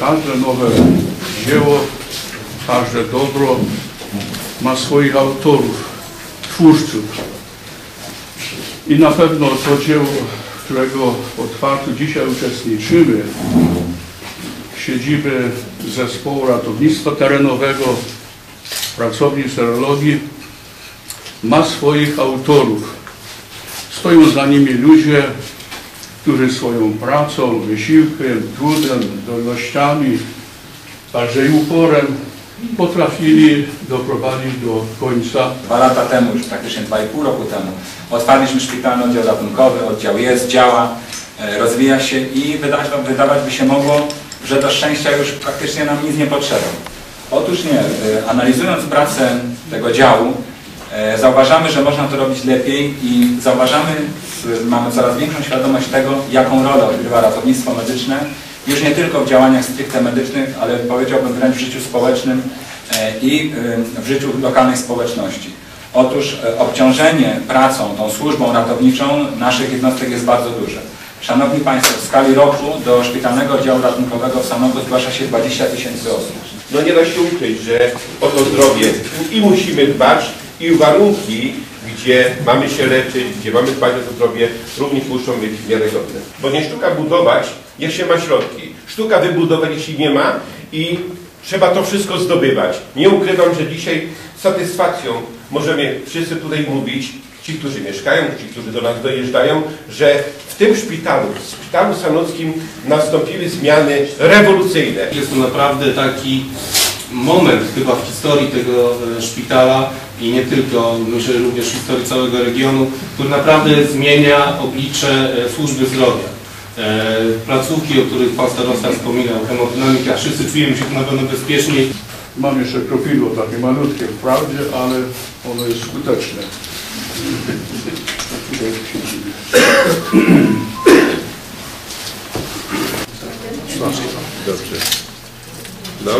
każde nowe dzieło, każde dobro ma swoich autorów, twórców. I na pewno to dzieło, którego otwarciu dzisiaj uczestniczymy, siedziby Zespołu Ratownictwa Terenowego, pracowni serologii, ma swoich autorów. Stoją za nimi ludzie, którzy swoją pracą, wysiłkiem, trudem, zdolnościami, także i uporem potrafili doprowadzić do końca Dwa lata temu, już praktycznie dwa i pół roku temu, otwarliśmy szpitalny oddział ratunkowy, oddział jest, działa, e, rozwija się i wydawać, wydawać by się mogło, że do szczęścia już praktycznie nam nic nie potrzeba. Otóż nie, e, analizując pracę tego działu, zauważamy, że można to robić lepiej i zauważamy, mamy coraz większą świadomość tego, jaką rolę odgrywa ratownictwo medyczne, już nie tylko w działaniach stricte medycznych, ale powiedziałbym wręcz w życiu społecznym e, i e, w życiu lokalnej społeczności. Otóż e, obciążenie pracą, tą służbą ratowniczą naszych jednostek jest bardzo duże. Szanowni Państwo, w skali roku do szpitalnego oddziału ratunkowego w Sanogu zgłasza się 20 tysięcy osób. No nie da się ukryć, że o to zdrowie i musimy dbać i warunki, gdzie mamy się leczyć, gdzie mamy dbać o zdrowie, również muszą być wiarygodne. Bo nie sztuka budować, jak się ma środki. Sztuka wybudować, jeśli nie ma i trzeba to wszystko zdobywać. Nie ukrywam, że dzisiaj z satysfakcją możemy wszyscy tutaj mówić, ci, którzy mieszkają, ci, którzy do nas dojeżdżają, że w tym szpitalu, w szpitalu sanockim nastąpiły zmiany rewolucyjne. Jest to naprawdę taki moment chyba w historii tego e, szpitala i nie tylko, myślę że również w historii całego regionu, który naprawdę zmienia oblicze e, służby zdrowia. E, Placówki, o których Pan Starosta wspominał, hemodynamika, wszyscy czujemy się na pewno bezpieczniej. Mam jeszcze kropidło takie malutkie wprawdzie, ale ono jest skuteczne. Dobrze. No,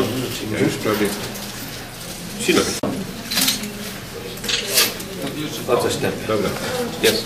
już prawie. Silno. Po coś ten. Dobra. Jest.